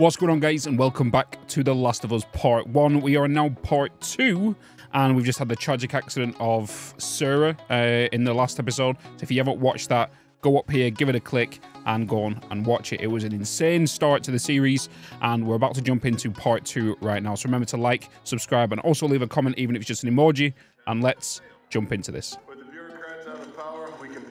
What's going on, guys, and welcome back to The Last of Us Part 1. We are now Part 2, and we've just had the tragic accident of Sarah uh, in the last episode. So if you haven't watched that, go up here, give it a click, and go on and watch it. It was an insane start to the series, and we're about to jump into Part 2 right now. So remember to like, subscribe, and also leave a comment, even if it's just an emoji, and let's jump into this.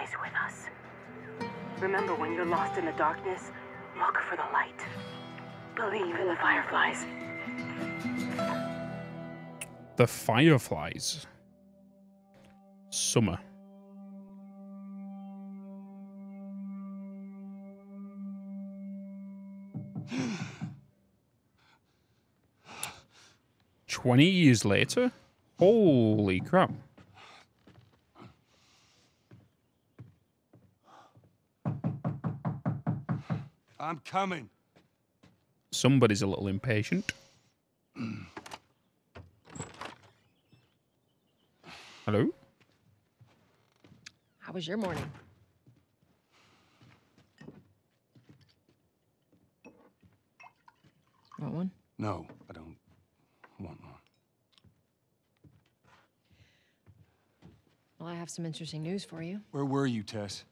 Rise with us. Remember, when you're lost in the darkness, look for the light. Believe in the fireflies. The Fireflies. Summer. Twenty years later? Holy crap. I'm coming. Somebody's a little impatient. Hello? How was your morning? Want one? No, I don't want one. Well, I have some interesting news for you. Where were you, Tess?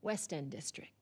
West End District.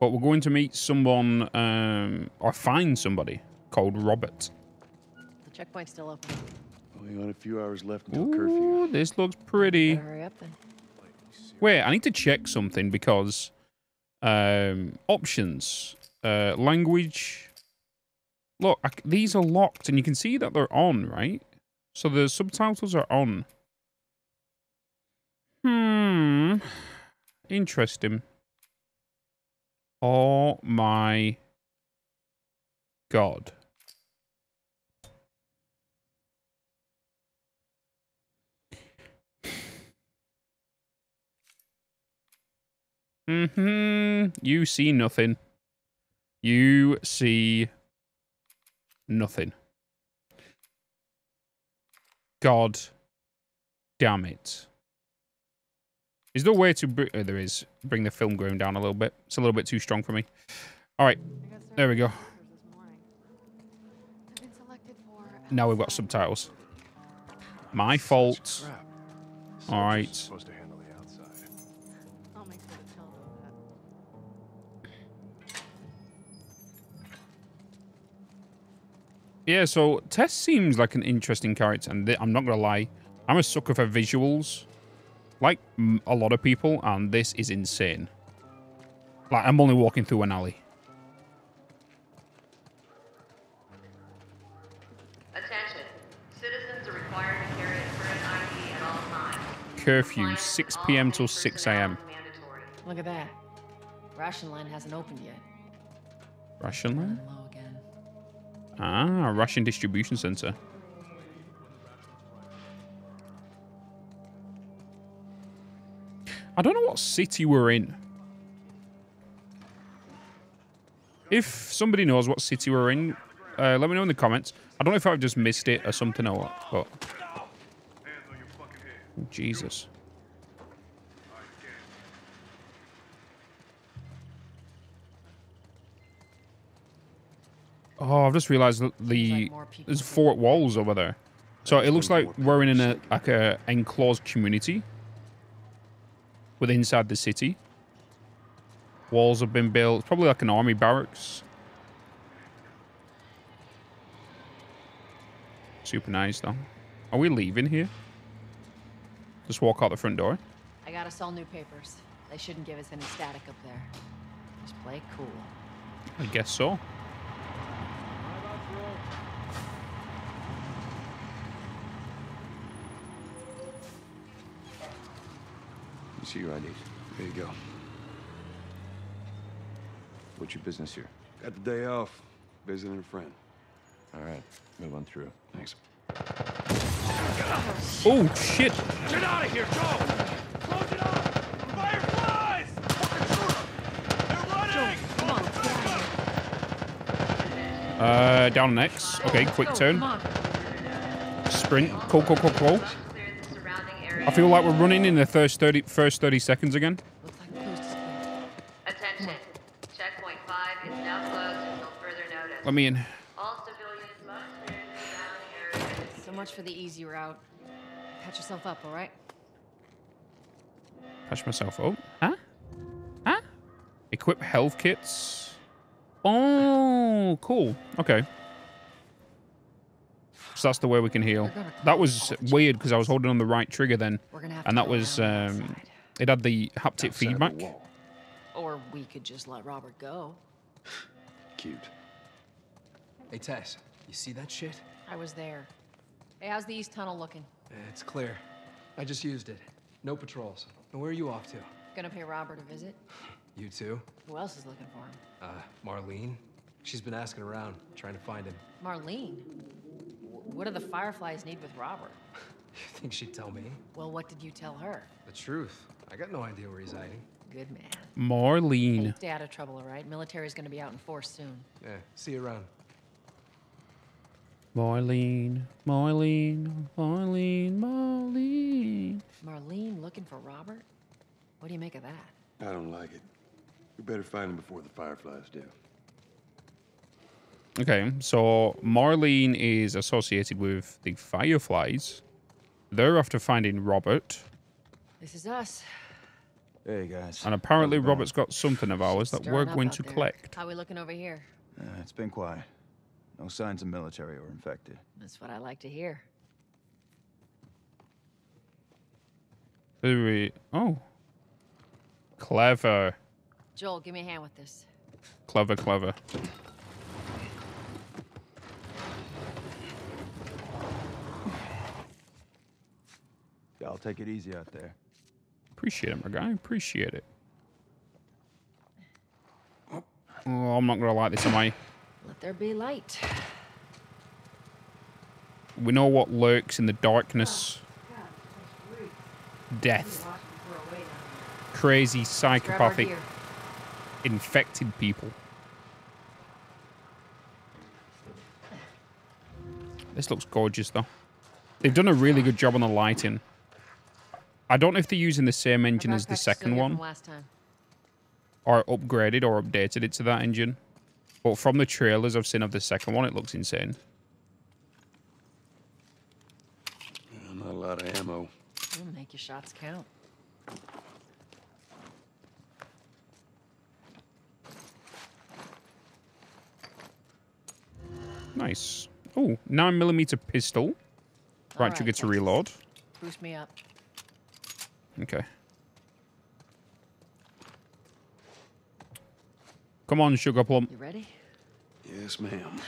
But we're going to meet someone, um, or find somebody called Robert. The checkpoint's still open. Only got a few hours left until curfew. This looks pretty. Hurry up then. Wait, I need to check something because um, options, uh, language. Look, I c these are locked, and you can see that they're on, right? So the subtitles are on. Hmm. Interesting. Oh my god. Mm-hmm. You see nothing. You see nothing. God damn it. Is there a way to... Oh, there is. Bring the film grain down a little bit. It's a little bit too strong for me. All right. There we go. Now we've got subtitles. My fault. All right. To to. Yeah, so Tess seems like an interesting character, and I'm not gonna lie, I'm a sucker for visuals, like a lot of people, and this is insane. Like I'm only walking through an alley. Attention. Citizens are required to carry a current ID at all times. Curfew, 6 p.m. till 6 a.m. Look at that. Ration line hasn't opened yet. Ration line? Running low again. Ah, Russian distribution center. I don't know what city we're in. If somebody knows what city we're in, uh, let me know in the comments. I don't know if I've just missed it or something or what, but... Jesus. Oh, I've just realised that the like more people there's fort walls over there. So it looks like we're in a like a enclosed community with inside the city. Walls have been built. It's probably like an army barracks. Super nice though. Are we leaving here? Just walk out the front door. I got us all new papers. They shouldn't give us any static up there. Just play it cool. I guess so. You see your IDs. There you go. What's your business here? Got the day off. Visiting a friend. All right, move on through. Thanks. Oh shit! Get out of here, Joe! Close it up! Fireflies! They're running! Come on, let's get out of here. Uh, down next. Okay, quick turn. Sprint. Cool, cool, cool, cool. Clear the surrounding area. I feel like we're running in the first 30, first 30 seconds again. Looks like the coast is clear. Attention. Checkpoint 5 is now closed until further notice. Let me in. All civilians must clear area. So much for the easy route. Patch yourself up, all right? Patch myself up. Huh? Huh? Equip health kits. Oh, cool. Okay. So that's the way we can heal. That was weird because I was holding on the right trigger then. We're gonna have to And that was um, it had the haptic Outside feedback. wall. Or we could just let Robert go. Cute. Hey, Tess, you see that shit? I was there. Hey, how's the east tunnel looking? It's clear. I just used it. No patrols. And where are you off to? Gonna pay Robert a visit? You too? Who else is looking for him? Uh, Marlene? She's been asking around, trying to find him. Marlene. W- What do the Fireflies need with Robert? You think she'd tell me? Well, what did you tell her? The truth. I got no idea where he's hiding. Good man. Marlene. Hey, stay out of trouble, all right? Military's gonna be out in force soon. Yeah, see you around. Marlene. Marlene. Marlene. Marlene. Marlene looking for Robert? What do you make of that? I don't like it. We better find him before the Fireflies do. Okay, so Marlene is associated with the Fireflies. They're after finding Robert. This is us. Hey guys. And apparently How's it going? Robert's got something of ours that we're going to there. collect. How are we looking over here? Uh, it's been quiet. No signs of military or infected. That's what I like to hear. Who we- Oh. Clever. Joel, give me a hand with this. Clever, clever. Y'all take it easy out there. Appreciate it, my guy. Appreciate it. Oh, I'm not going to like this, am I? Let there be light. We know what lurks in the darkness. Death. Crazy, psychopathic, infected people. This looks gorgeous, though. They've done a really good job on the lighting. I don't know if they're using the same engine as the second one, last time. or upgraded or updated it to that engine. But from the trailers I've seen of the second one, it looks insane. Yeah, not a lot of ammo. We'll make your shots count. Nice. Oh, 9mm pistol. Right Alright, trigger to reload. Boost me up. Okay. Come on, Sugar Plum. You ready? Yes, ma'am.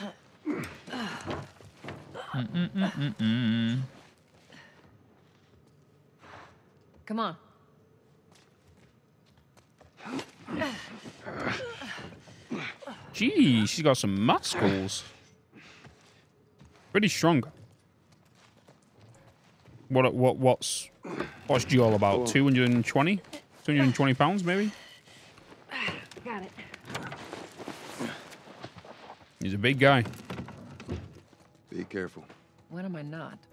Come on. Gee, she's got some muscles. Pretty strong. What what what's what's G all about? 220? 220 pounds maybe? Got it. He's a big guy. Be careful. When am I not?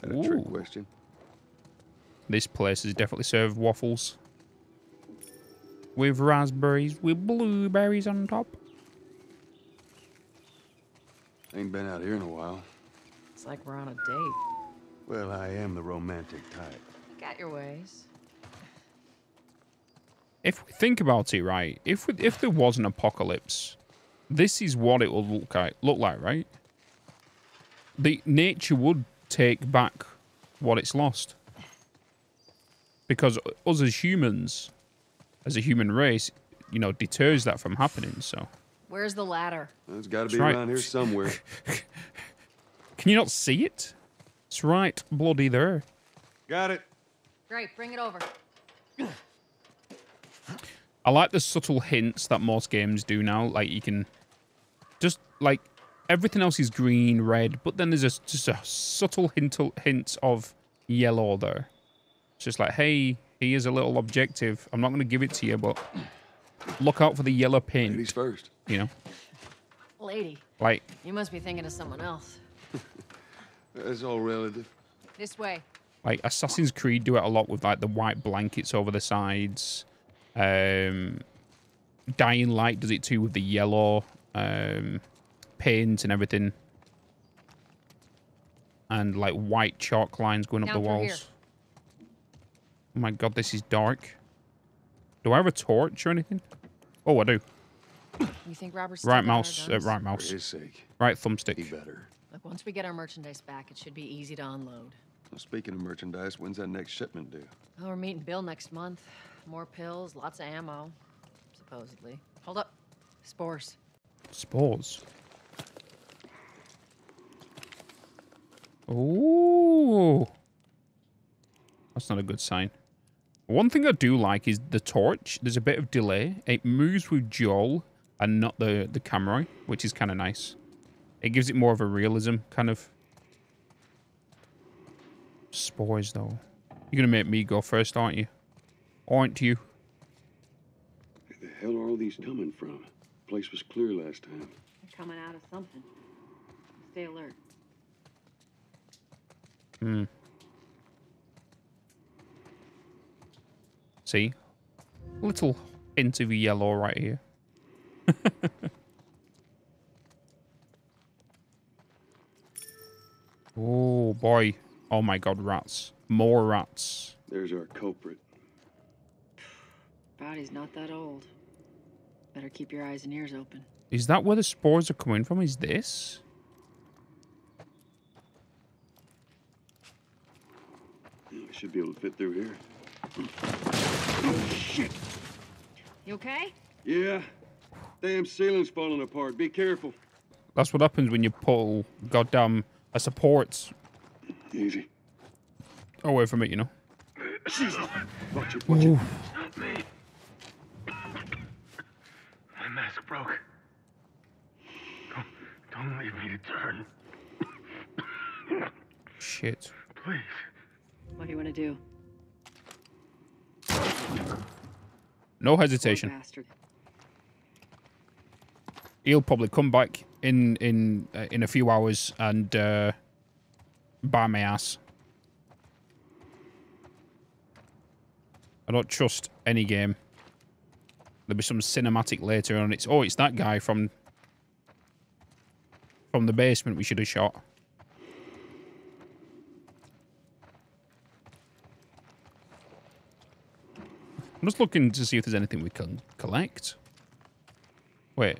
That a trick Ooh. question. This place has definitely served waffles. With raspberries with blueberries on top. Ain't been out here in a while. It's like we're on a date. Well, I am the romantic type. Got your ways. If we think about it, right, if we, if there was an apocalypse, this is what it would look like. Look like, right? The nature would take back what it's lost, because us as humans, as a human race, you know, deters that from happening. So, Where's the ladder? It's got to be right. around here somewhere. can you not see it? It's right bloody there. got it. Great, bring it over. I like the subtle hints that most games do now. Like you can just like everything else is green, red, but then there's a, just a subtle hint hints of yellow there. It's just like, hey, here's a little objective. I'm not going to give it to you, but look out for the yellow pin. Ladies first. You know, Lady, like you must be thinking of someone else. That's all relative. This way. like Assassin's Creed do it a lot with like the white blankets over the sides. Um, Dying Light does it too with the yellow um, paint and everything, and like white chalk lines going up Down the through here. walls. Oh my god, this is dark. Do I have a torch or anything? Oh, I do. You think Robert's Right mouse, uh, right mouse, his sake, right he thumbstick. better. Look, once we get our merchandise back, it should be easy to unload. Well, speaking of merchandise, when's that next shipment due? Oh, we're meeting Bill next month. More pills, lots of ammo. Supposedly. Hold up. Spores. Spores. Ooh. That's not a good sign. One thing I do like is the torch. There's a bit of delay. It moves with Joel and not the, the camera, which is kind of nice. It gives it more of a realism, kind of. Spores, though. You're going to make me go first, aren't you? Aren't you? Where the hell are all these coming from? The Place was clear last time. They're coming out of something. Stay alert. Hmm. See? Little hint of yellow right here. oh boy. Oh my god, rats. More rats. There's our culprit. Body's not that old. Better keep your eyes and ears open. Is that where the spores are coming from? Is this? Yeah, I should be able to fit through here. Oh, shit! You okay? Yeah. Damn ceiling's falling apart. Be careful. That's what happens when you pull goddamn a support Easy. away from it, you know? Watch it, watch it. My mask broke. Don't, don't leave me to turn. Shit. Please. What do you want to do? No hesitation. Bastard. he'll probably come back in in uh, in a few hours and uh, buy my ass. I don't trust any game. There'll be some cinematic later on. It's oh, it's that guy from from the basement we should have shot. I'm just looking to see if there's anything we can collect. Wait.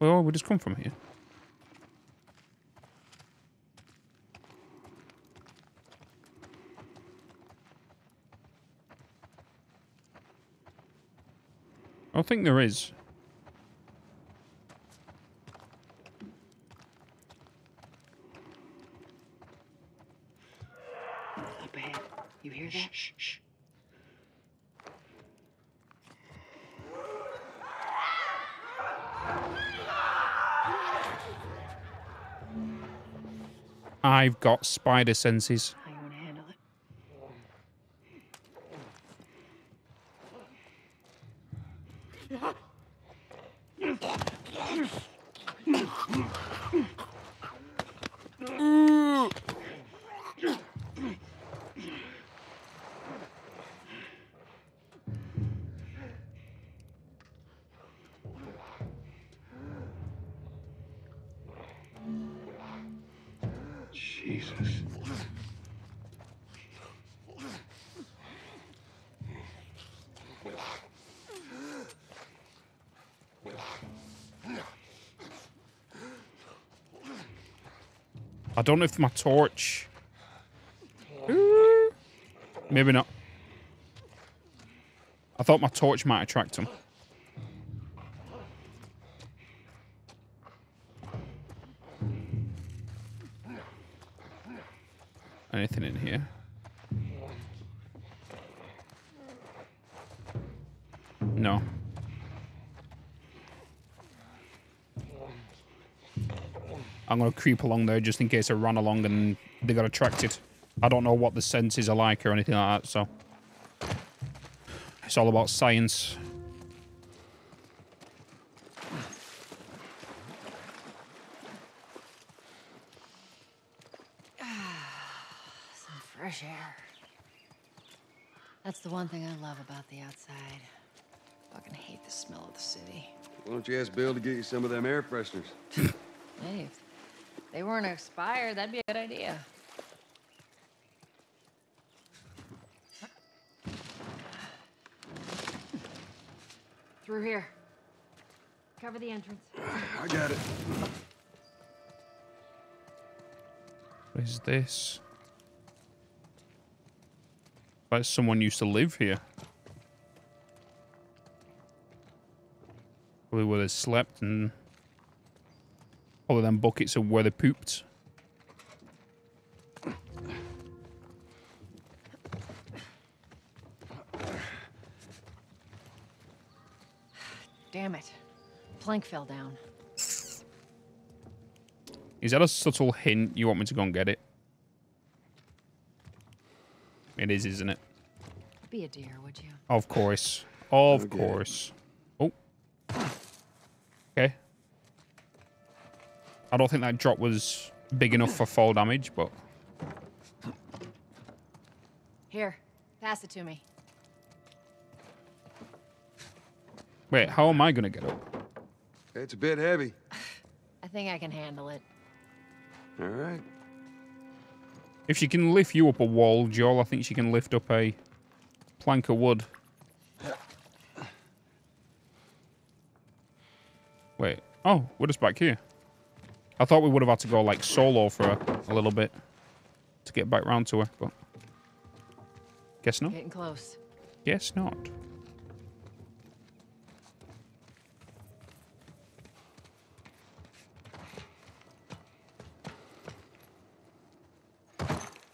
Where would this come from here? I think there is. Up ahead. You hear that? Shh, shh. I've got spider senses. Jesus. I don't know if my torch. Maybe not. I thought my torch might attract him. I'm gonna creep along there just in case I run along and they got attracted. I don't know what the senses are like or anything like that, so it's all about science. Some fresh air. That's the one thing I love about the outside. Fucking hate the smell of the city. Why don't you ask Bill to get you some of them air fresheners? Hey, if they weren't expired, that'd be a good idea. Through here. Cover the entrance. I got it. What is this? Like someone used to live here. Probably where they slept and probably them buckets of where they pooped. Plank fell down. Is that a subtle hint you want me to go and get it? It is, isn't it? Be a dear, would you? Of course. Of Okay. course. Oh. Okay. I don't think that drop was big enough for fall damage, but Here, pass it to me. wait, how am I gonna get up? It's a bit heavy. I think I can handle it. All right. If she can lift you up a wall, Joel, I think she can lift up a plank of wood. Wait. Oh, we're just back here. I thought we would have had to go like solo for a, a little bit to get back round to her, but guess not. Getting close. Guess not.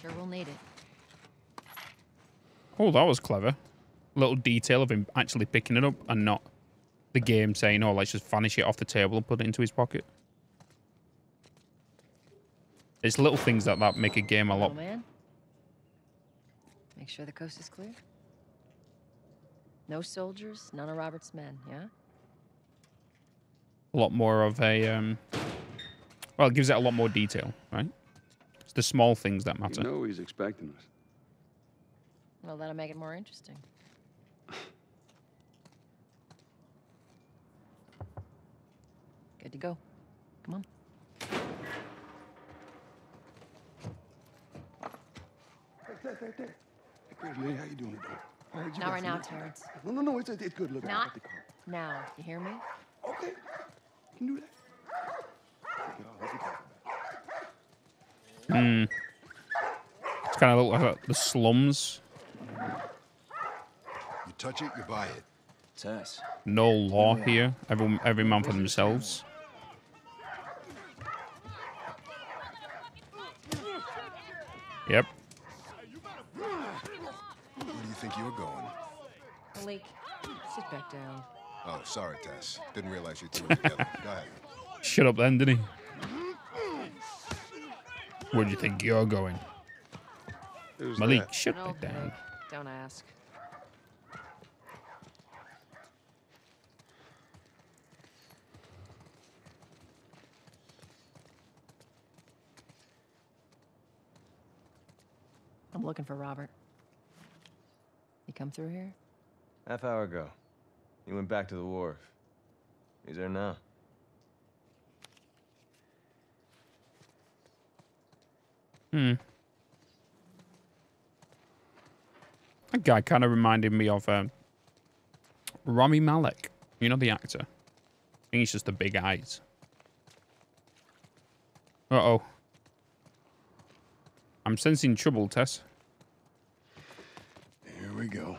Sure we'll need it. Oh, that was clever. Little detail of him actually picking it up and not the game saying, oh, let's just vanish it off the table and put it into his pocket. It's little things like that make a game a lot. Oh, man. Make sure the coast is clear. No soldiers, none of Robert's men, yeah? a lot more of a um well it gives it a lot more detail right the small things that matter You know he's expecting us. Well, that'll make it more interesting. Good to go. Come on. Hey. Hey, lady, how you doing today? You Not right now, Terrence. No, no, no, it's, it's good. Look, I Not got the car. now. You hear me? Okay. You can do that. Take it off, let me talk about Hmm. It's kind of look like the slums. You touch it, you buy it. Tess. No law here. Every every man for themselves. Yep. Where do you think you're going? Malik, sit back down. Oh, sorry, Tess. Didn't realize you two were together. Go ahead. Shut up then, didn't he? Where do you think you're going? Who's Malik, that? shut Okay. back down. Don't ask. I'm looking for Robert. You come through here? Half hour ago. He went back to the wharf. He's there now. Hmm. That guy kind of reminded me of um, Rami Malek. You know the actor? I think he's just the big eyes. Uh oh. I'm sensing trouble, Tess. Here we go.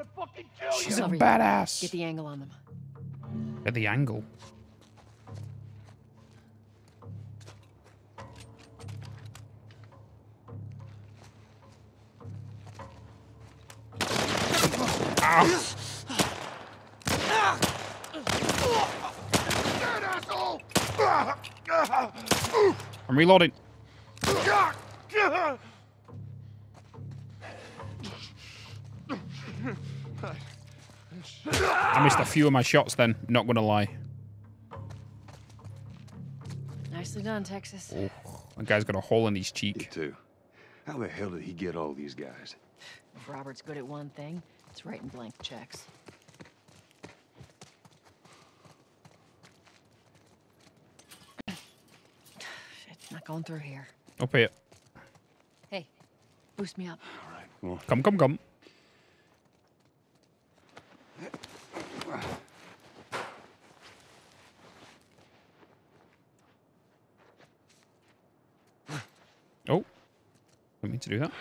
I'm gonna fucking kill She's you! a badass. Get the angle on them. At the angle. Ah! I'm reloading. I missed a few of my shots then, not gonna lie. Nicely done, Texas. Oh, that guy's got a hole in his You cheek. too. How the hell did he get all these guys? If Robert's good at one thing, it's writing blank checks. Shit, not going through here. Up here. Hey, boost me up. All right, come on. Come, come, come. Oh. Didn't mean to do that.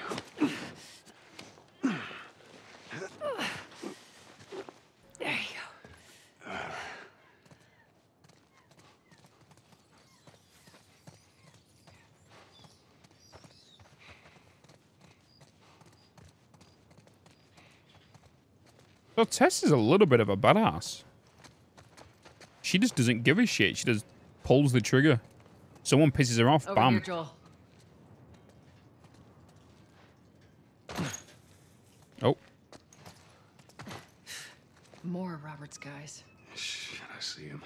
So Tess is a little bit of a badass. She just doesn't give a shit. She just pulls the trigger. Someone pisses her off, Over bam. here, Joel. Oh, More Robert's guys. Shit, I see him.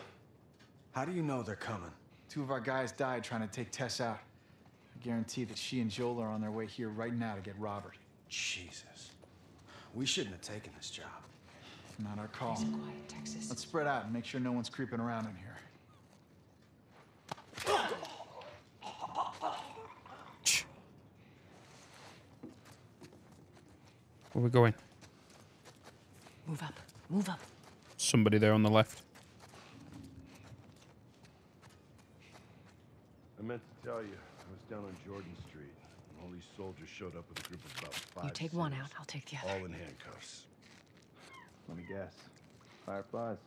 How do you know they're coming? Two of our guys died trying to take Tess out. I guarantee that she and Joel are on their way here right now to get Robert. Jesus. We shouldn't have taken this job. Not our call. Nice quiet, Texas. Let's spread out and make sure no one's creeping around in here. Shh. Where we going? Move up. Move up. Somebody there on the left. I meant to tell you, I was down on Jordan Street, and all these soldiers showed up with a group of about five. You take one out, I'll take the other. All in handcuffs. Let me guess. Fireflies.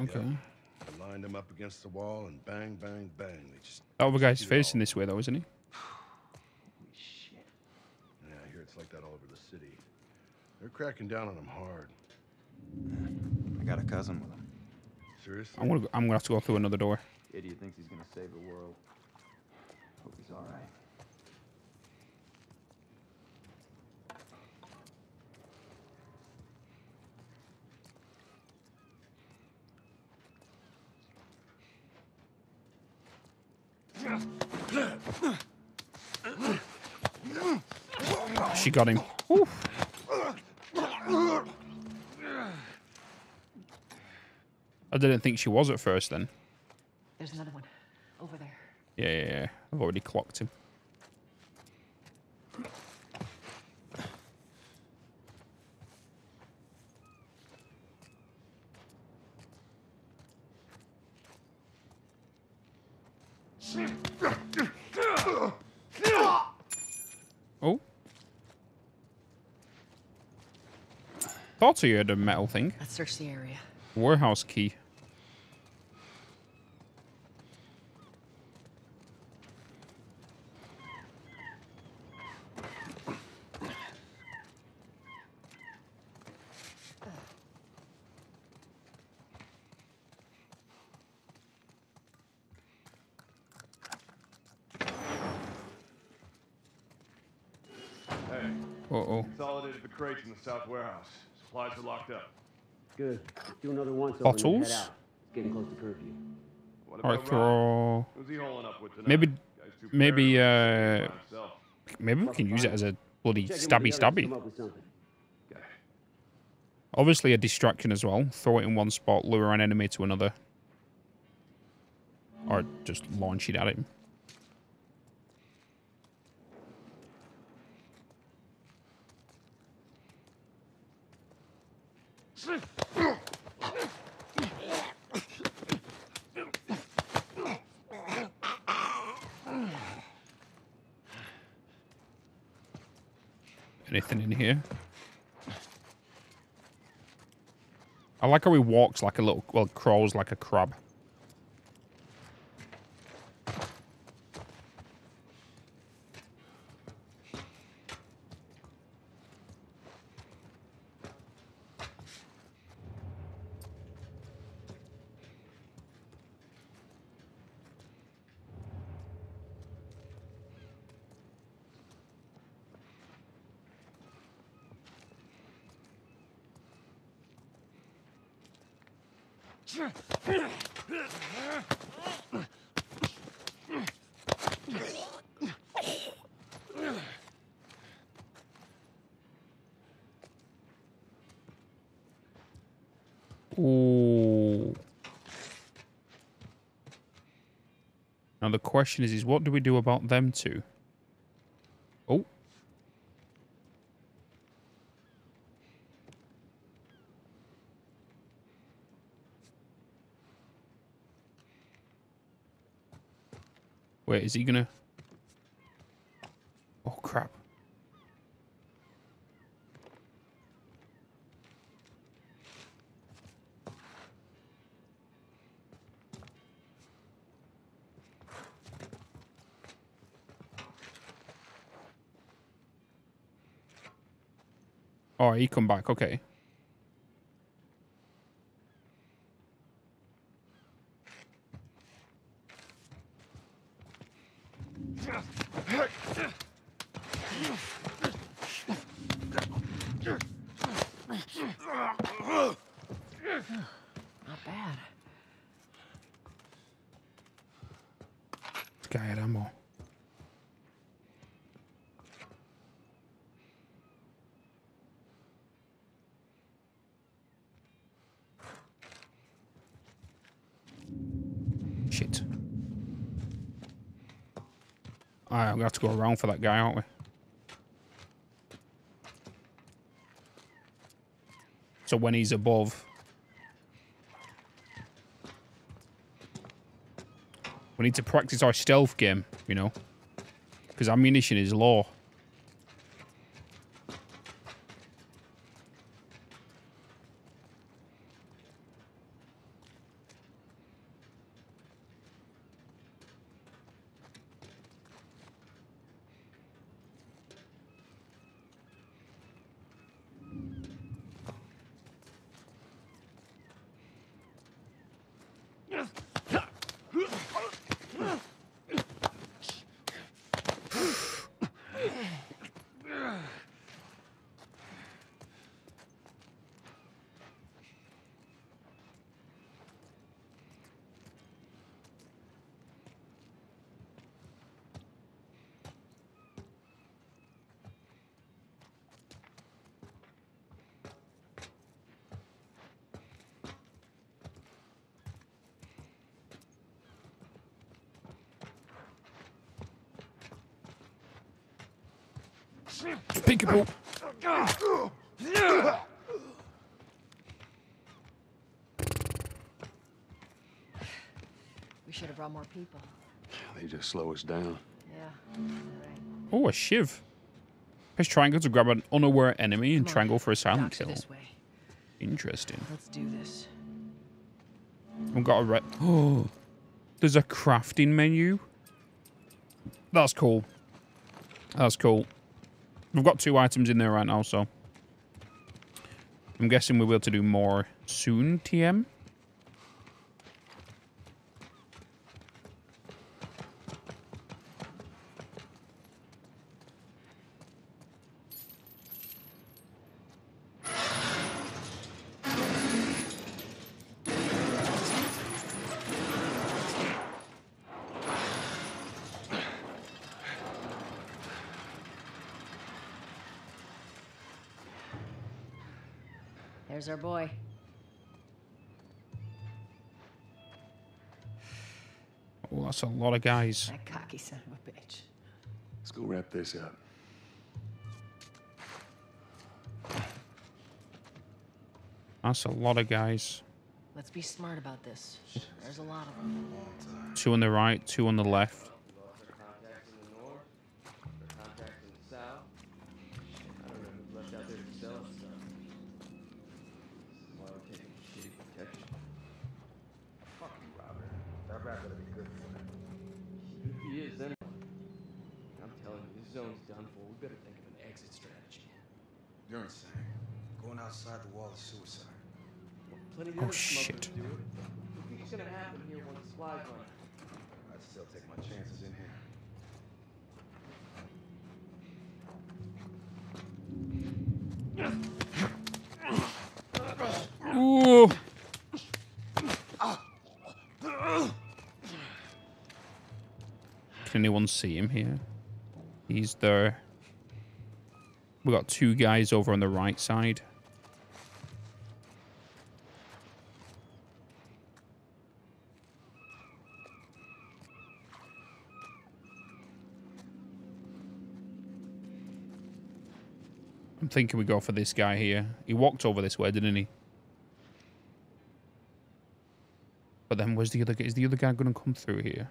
Okay. I lined them up against the wall, and bang, bang, bang. They just. That other guy's facing this way though, isn't he? Holy shit. Yeah, I hear it's like that all over the city. They're cracking down on them hard. I got a cousin with him. Seriously? I'm gonna I'm gonna have to go through another door. Idiot thinks he's gonna save the world. Hope he's all She got him. I didn't think she was at first. Then. There's another one. Over there. Yeah, yeah, yeah. I've already clocked him. Thought you had a metal thing. Let's search the area. Warehouse key. Hey. Uh-oh. Consolidated the crates in the south warehouse. Supplies are locked up. Good. Do another once over Bottles? head out. It's getting close to curfew. What Alright, throw. Who's he holding up with? Maybe, maybe, uh, maybe we can use it as a bloody Check in with stabby the others, stabby. Come up with something. Obviously a distraction as well. Throw it in one spot, lure an enemy to another. Or just launch it at him. Anything in here? I like how he walks like a little, well, crawls like a crab. Ooh. Now the question is, is what do we do about them two? Oh. Wait, is he gonna? Oh crap! Oh, he come back. Okay. Not bad. This guy had ammo. Shit. Alright, have to go around for that guy, aren't we? So when he's above... We need to practice our stealth game, you know? Because ammunition is low. Peekaboo. We should have brought more people. They just slow us down. Yeah. Oh, a shiv. Press triangle to grab an unaware enemy and Come on. triangle for a silent Doc's kill. Interesting. Let's do this. We've got a red. Oh, there's a crafting menu. That's cool. That's cool. We've got two items in there right now, so I'm guessing we'll to do more soon. TM. There's our boy. Oh, that's a lot of guys. That cocky son of a bitch. Let's go wrap this up. That's a lot of guys. Let's be smart about this. There's a lot of them. Two on the right, two on the left. Contacts in the north, their contacts in the south. I don't know who's left out there to sell stuff. This is why we're taking shitty protection. Fuck you, Robert. That rat better be good for it. If he is, then. I'm telling you, this zone's done for. We better think of an exit strategy. You're insane. Going outside the wall is suicide. Plenty of Oh, other smokers shit. do it. What do you think's gonna happen here once the supplies run? I'd still take my chances in here. Ooh. Can anyone see him here? He's there. We got two guys over on the right side. I'm thinking we go for this guy here. He walked over this way, didn't he? But then where's the other guy? Is the other guy going to come through here?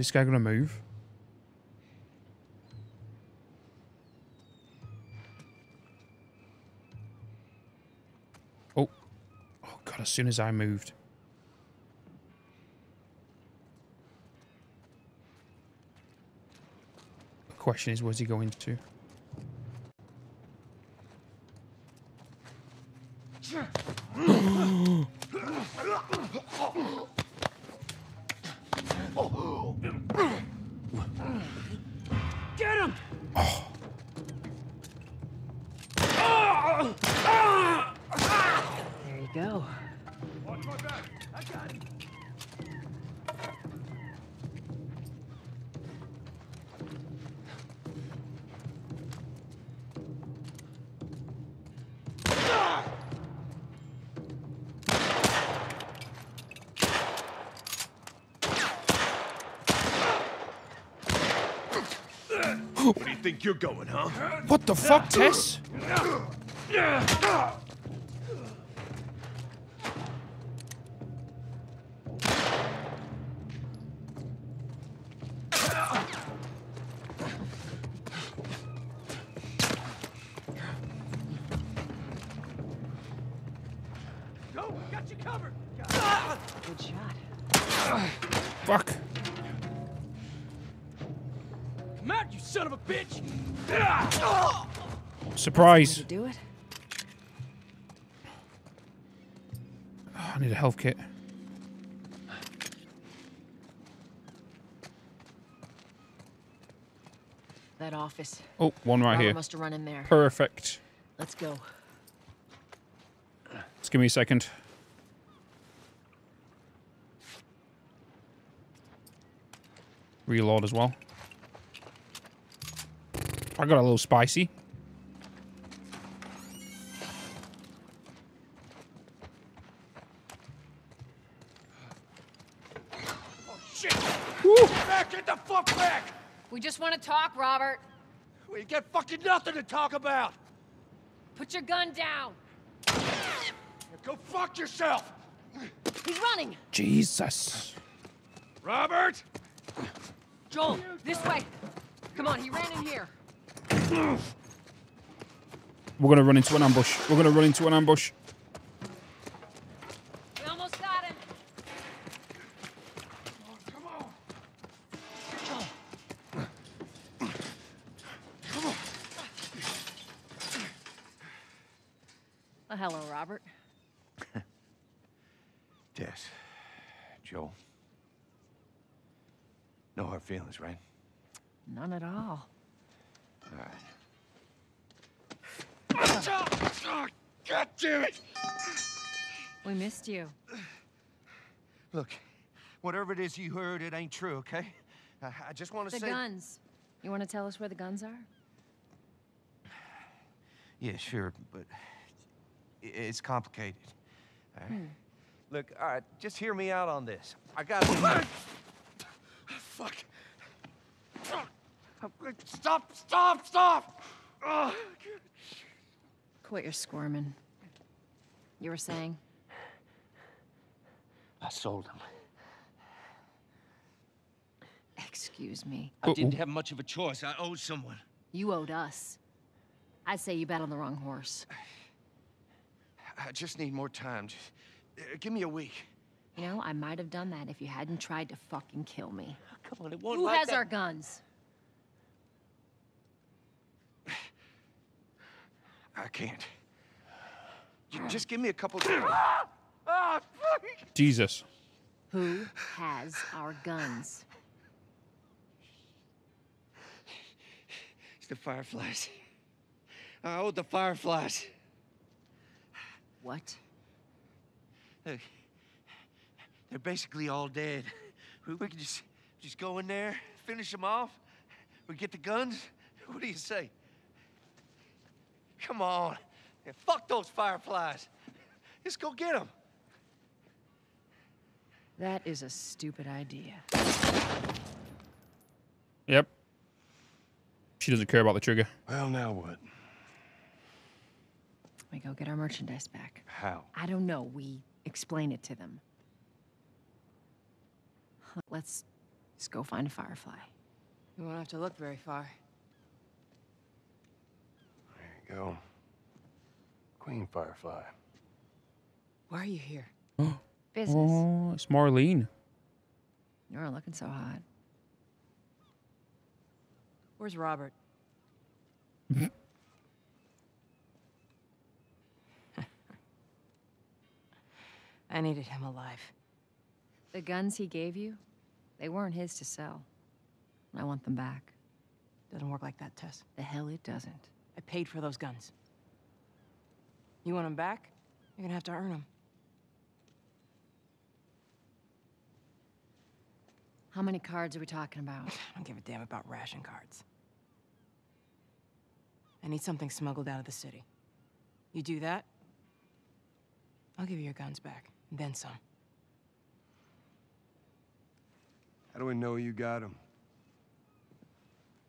This guy to move? Oh. Oh, God, as soon as I moved. The question is, where's he going to? Where do you think you're going, huh? What the fuck, Tess? Surprise. Do it? Oh, I need a health kit. That office. Oh, one right Robert here. must have run in there. Perfect. Let's go. Just give me a second. Reload as well. I got a little spicy. We just want to talk, Robert. We got fucking nothing to talk about! Put your gun down. Go fuck yourself! He's running. Jesus. Robert! Joel, this way. Come on, he ran in here. We're gonna run into an ambush. We're gonna run into an ambush. We almost got him. Come on! Joel. Come on! Oh, hello, Robert. Tess. Joel. No hard feelings, right? None at all. All right. Oh, God damn it! We missed you. Look, whatever it is you heard, it ain't true, okay? I, I just want to say... The guns. You want to tell us where the guns are? Yeah, sure, but it's complicated. all right? Hmm. Look, all right, just hear me out on this. I got... Fuck! Stop! Stop! Stop! Quit your squirming. You were saying? I sold them. Excuse me. I didn't have much of a choice. I owed someone. You owed us. I'd say you bet on the wrong horse. I just need more time. Just, uh, give me a week. You know, I might have done that if you hadn't tried to fucking kill me. Come on, it won't Who like has that. our guns? I can't. J- Just give me a couple days. Fuck! Jesus. Who has our guns? It's the Fireflies. I owed the Fireflies. What? Look, they're basically all dead. We, we could just, just go in there, finish them off. We get the guns. What do you say? Come on. Yeah, fuck those Fireflies. Let's go get them. That is a stupid idea. Yep. She doesn't care about the trigger. Well, now what? We go get our merchandise back. How? I don't know. We explain it to them. Let's just go find a firefly. You won't have to look very far. There you go. Queen Firefly. Why are you here? Business. Oh, it's Marlene. You aren't looking so hot. Where's Robert? I needed him alive. The guns he gave you, they weren't his to sell. I want them back. Doesn't work like that, Tess. The hell it doesn't. I paid for those guns. You want them back? You're gonna have to earn them. How many cards are we talking about? I don't give a damn about ration cards. I need something smuggled out of the city. You do that, I'll give you your guns back, and then some. How do we know you got them?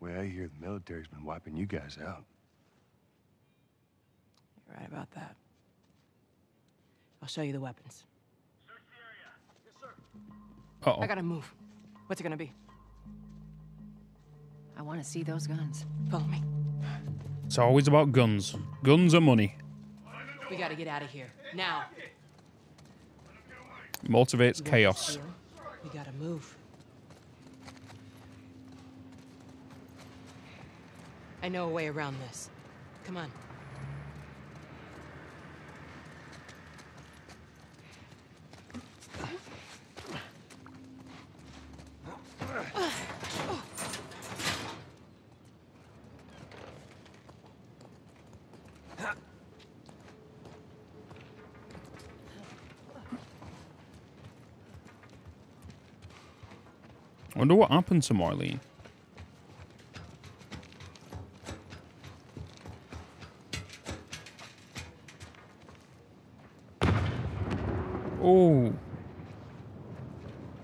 Way I hear the military's been wiping you guys out. You're right about that. I'll show you the weapons. Uh-oh. I gotta move. What's it gonna be? I want to see those guns. Follow me. It's always about guns. Guns and money. We gotta get out of here. Now. Motivates You chaos. We gotta move. I know a way around this. Come on. Wonder what happened to Marlene. Oh,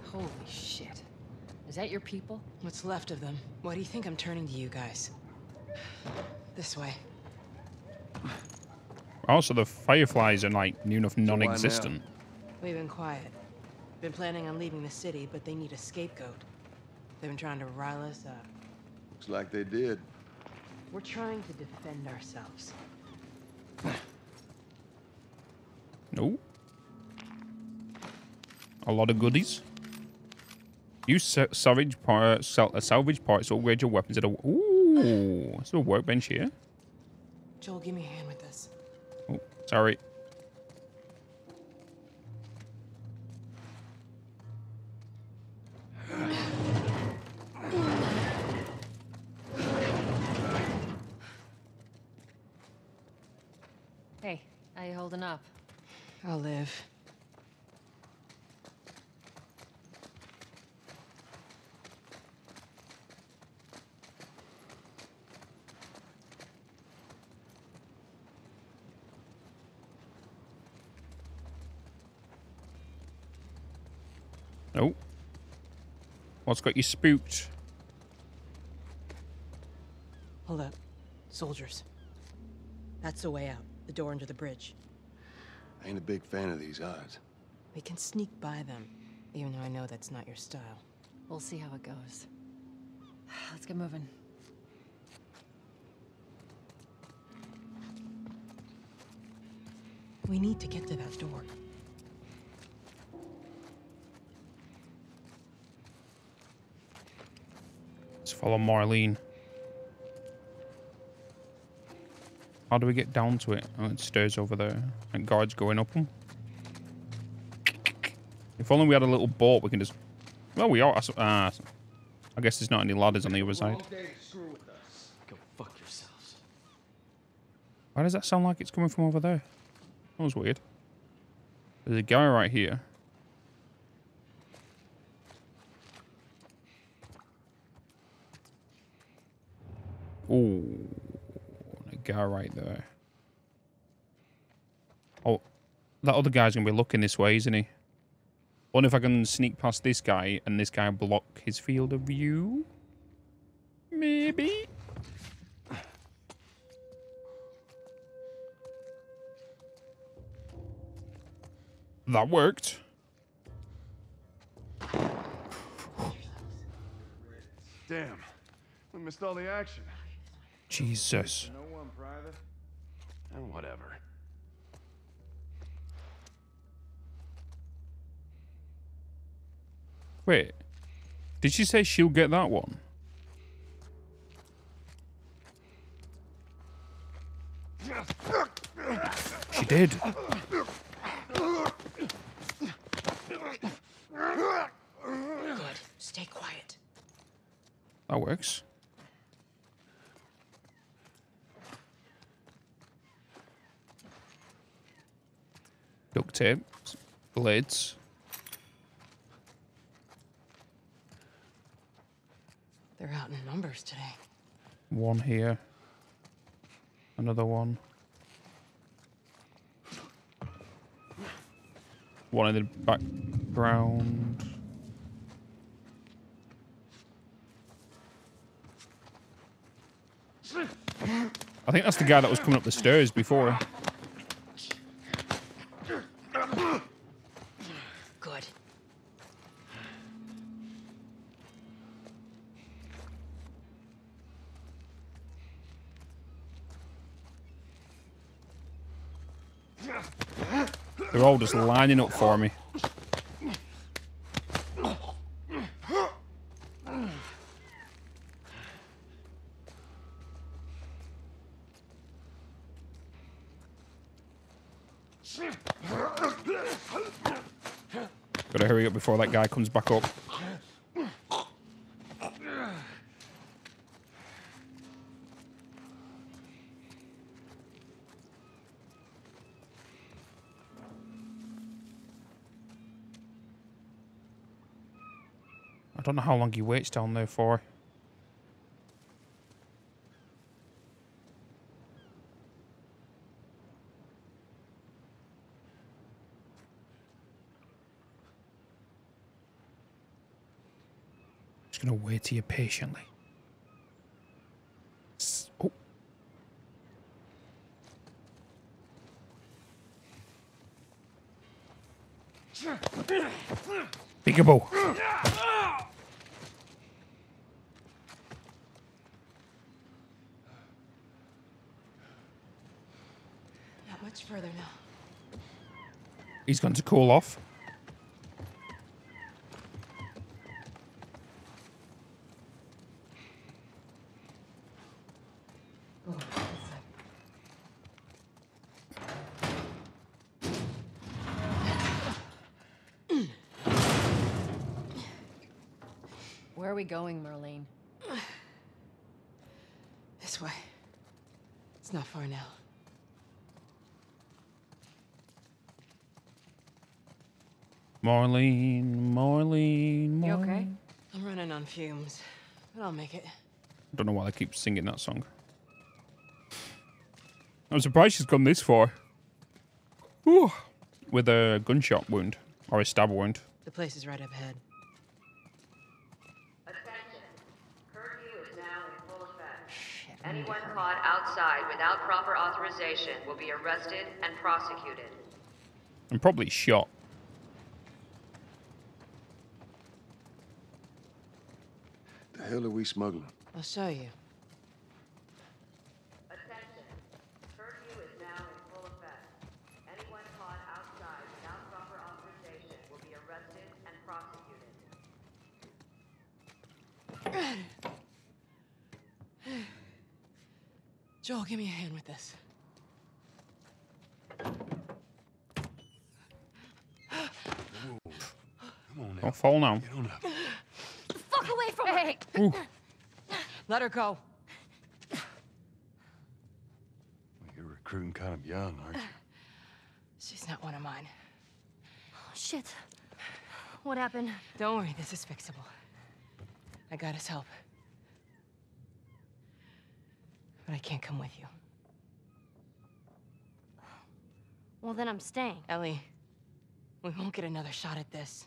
Holy shit. Is that your people? What's left of them? Why do you think I'm turning to you guys? This way. Also, the fireflies are like near enough why non-existent. We've been quiet. Been planning on leaving the city, but they need a scapegoat. They've been trying to rile us up. Looks like they did. We're trying to defend ourselves. No. A lot of goodies. Use salvage part, sal- uh, salvage parts or upgrade your weapons at a. Ooh, it's a workbench here? Joel, give me a hand with this. Oh, sorry. I'll live. No. What's got you spooked? Hold up. Soldiers. That's the way out. The door under the bridge. I ain't a big fan of these odds. We can sneak by them, even though I know that's not your style. We'll see how it goes. Let's get moving. We need to get to that door. Let's follow Marlene. How do we get down to it? Oh, it stairs over there. And guards going up them. If only we had a little boat, we can just... Well, we are. Ah, I guess there's not any ladders on the other side. Why does that sound like it's coming from over there? That was weird. There's a guy right here. Ooh, guy right there. Oh, that other guy's gonna be looking this way, isn't he? Wonder if I can sneak past this guy and this guy block his field of view? Maybe. That worked. Damn. We missed all the action. Jesus. No one private? And whatever. Wait. Did she say she'll get that one? She did. Good. Stay quiet. That works. Duct tape. Blades. They're out in numbers today. One here. Another one. One in the background. I think that's the guy that was coming up the stairs before. Good. They're all just lining up for me. Gotta hurry up before that guy comes back up. I don't know how long he waits down there for. Just gonna wait here patiently. Oh. Peekaboo. Not much further now. He's going to cool off. Oh, Where are we going, Marlene? This way. It's not far now. Marlene, Marlene, Marlene. You okay? I'm running on fumes, but I'll make it. I don't know why I keep singing that song. I'm surprised she's gone this far. Ooh. With a gunshot wound or a stab wound. The place is right up ahead. Attention. Curfew is now in full effect. Anyone caught outside without proper authorization will be arrested and prosecuted. And probably shot. Hell are we smuggling? I'll show you. Attention. Curfew is now in full effect. Anyone caught outside without proper authorization will be arrested and prosecuted. Joel, give me a hand with this. Come on now. Don't fall now. Get on up. Fuck away from hey. Ooh. Let her go. You're recruiting kind of young, aren't you? She's not one of mine. Oh, Shit. What happened? Don't worry, this is fixable. I got his help. But I can't come with you. Well, then I'm staying. Ellie, we won't get another shot at this.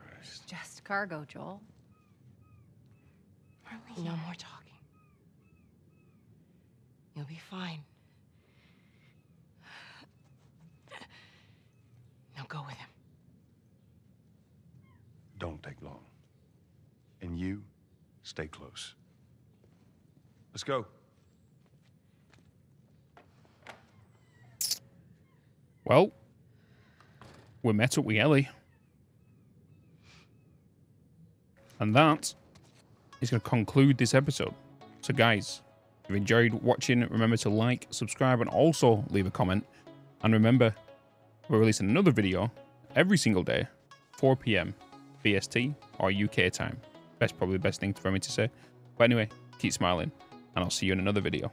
Just cargo, Joel. No more talking. You'll be fine. Now go with him. Don't take long. And you, stay close. Let's go. Well, we met up with Ellie. And that is going to conclude this episode. So, guys, if you enjoyed watching, remember to like, subscribe, and also leave a comment. And remember, we're releasing another video every single day, 4 p.m. BST or UK time. That's probably the best thing for me to say. But anyway, keep smiling, and I'll see you in another video.